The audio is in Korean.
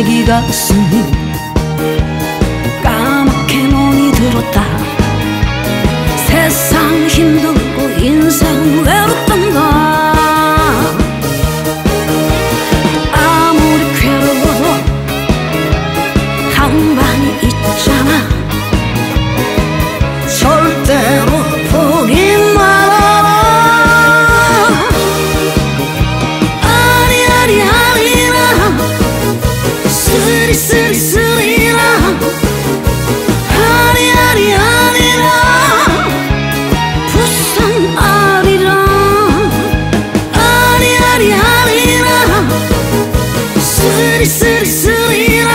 애기 가슴이 까맣게 눈이 들었다. 세상 힘들고 인생 쓰리라. 아니 아니 아니라. 부산 아리라. 아니 아니 아니라. 쓰리 쓰리 쓰리라